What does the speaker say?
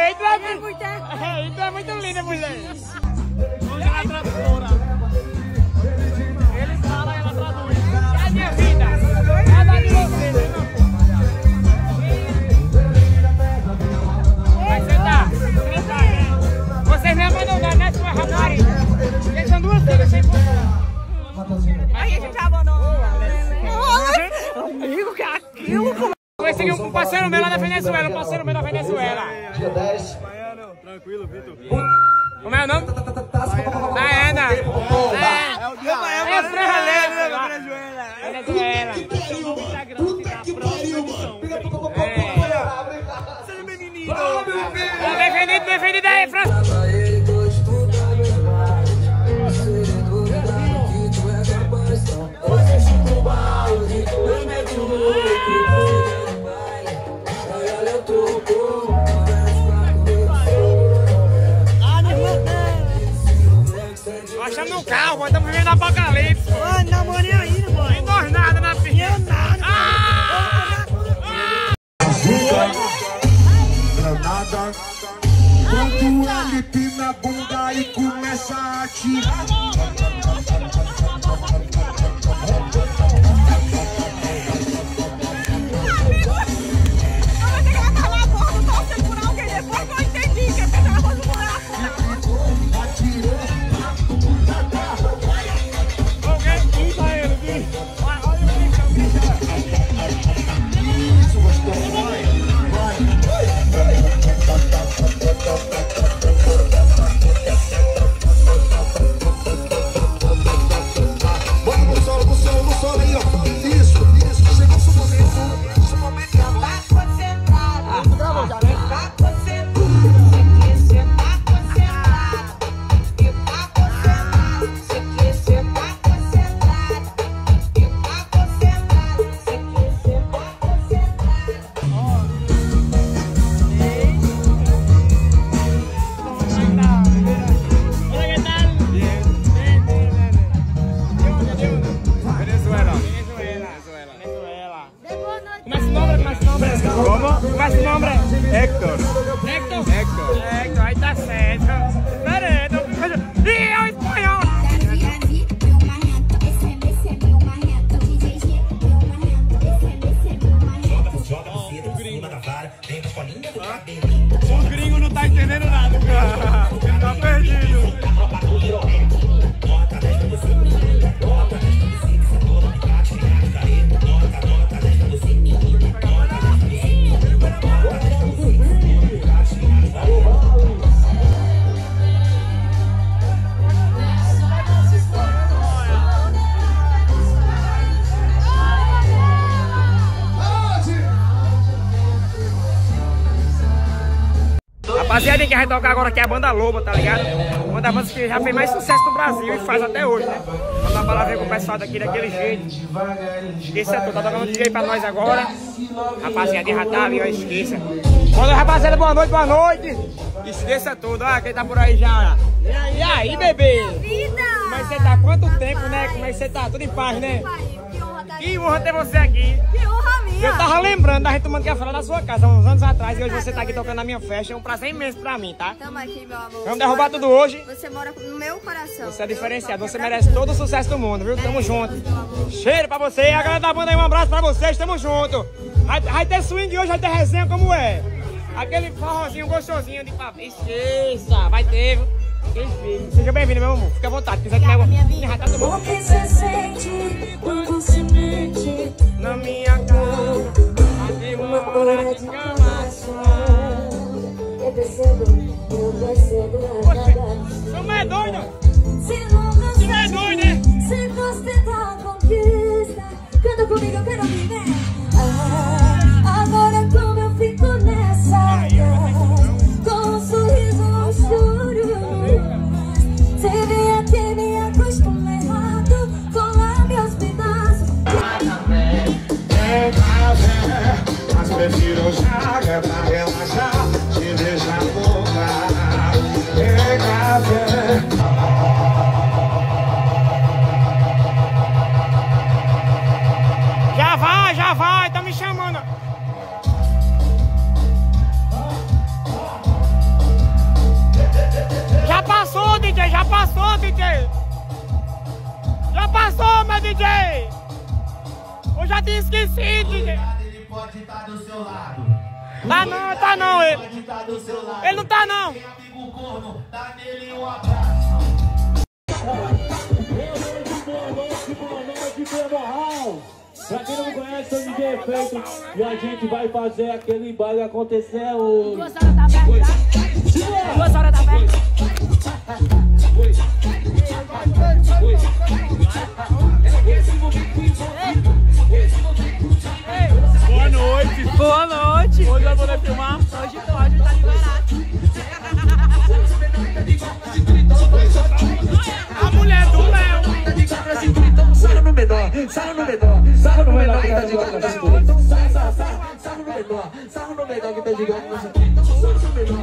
Tu é, muito, é. tu é muito linda, mulher. Hoje ela é tradutora. Um parceiro meu lá da Venezuela, um parceiro meu da Venezuela. Dia 10. Tranquilo, Vitor. Como é o nome? Diana. É, É o dia da é. Venezuela. Venezuela. Seja bem-vindo. Tá defendido, defendido aí, Fran. No carro, nós estamos vivendo apocalipse. Mano, namorei ainda, mano. Não nós nada na piscina. Ah! granada. Quando ele pina a bunda e começa a atirar. मामला actor actor Rapaziada, quem vai tocar agora aqui é a banda Loba, tá ligado? Uma das bandas que já fez mais sucesso no Brasil e faz até hoje, né? Vamos dar palavra com o pessoal daqui daquele jeito. Esqueça tudo, tá tocando DJ pra nós agora. Rapaziada, já tá ali, ó, esqueça. Noite, rapaziada, boa noite, boa noite. Esqueça tudo, ó, quem tá por aí já. E aí, e aí, bebê? Como é que você tá? Quanto tempo, né? Como é que você tá? Tudo em paz, né? Que honra Que ter você aqui. Que honra minha! Eu tava lembrando da gente tomando café lá na sua casa, uns anos atrás, e hoje você tá aqui tocando na minha festa. É um prazer imenso pra mim, tá? Tamo aqui, meu amor. Vamos derrubar tudo hoje. Você mora no meu coração. Você é diferenciado, você merece todo o sucesso do mundo, viu? Tamo junto. Cheiro pra você, a galera da banda aí, um abraço pra vocês, tamo junto. Vai, vai ter swing hoje, vai ter resenha como é. Aquele forrozinho gostosinho de papo. Esqueça, vai ter. seja bem-vindo, meu amor. Fica à vontade. Quiser comer minha alguma vida. Já tá tomando. Doido. Nunca Você é doido, né? Se você tá conquista Canta comigo, quero ah, Agora como eu fico nessa Com um sorriso, um choro Você aqui, me acostuma errado Com lábios pedaços É café, mas prefiro já é já tinha esquecido. Cuidado, ele pode estar do seu lado. Tá não, tá não, ele. Ele, ele não tá não. Quem amigo corno, dá nele um abraço. Boa noite, boa noite, boa noite, Pra quem não conhece, eu DJ Efeito é e a gente vai fazer aquele baile acontecer hoje. Duas horas da tarde. Tá? Duas horas da tarde. सानु सानु